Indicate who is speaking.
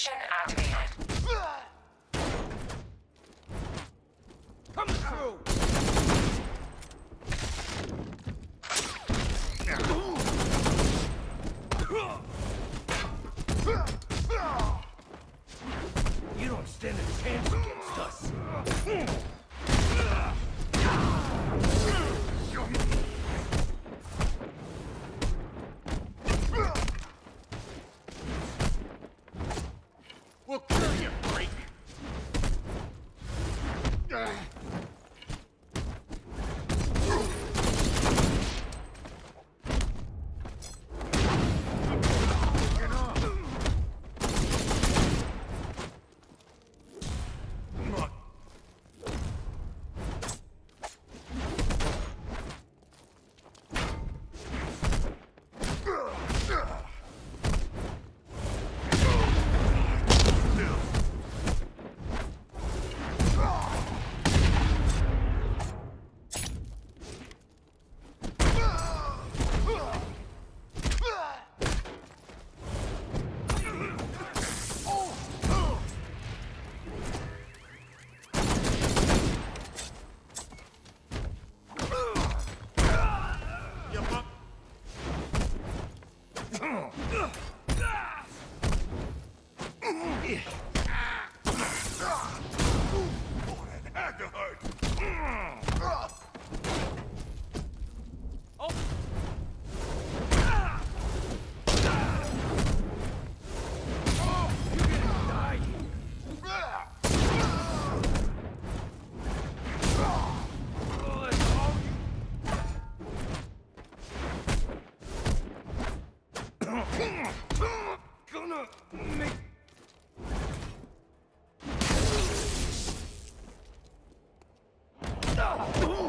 Speaker 1: Simulation activated.
Speaker 2: Come through! You don't stand a chance against us. Gonna make Ah!